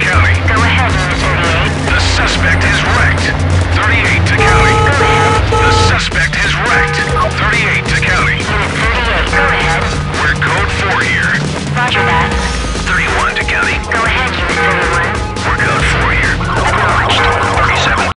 County. Go ahead, 38. The suspect is wrecked. 38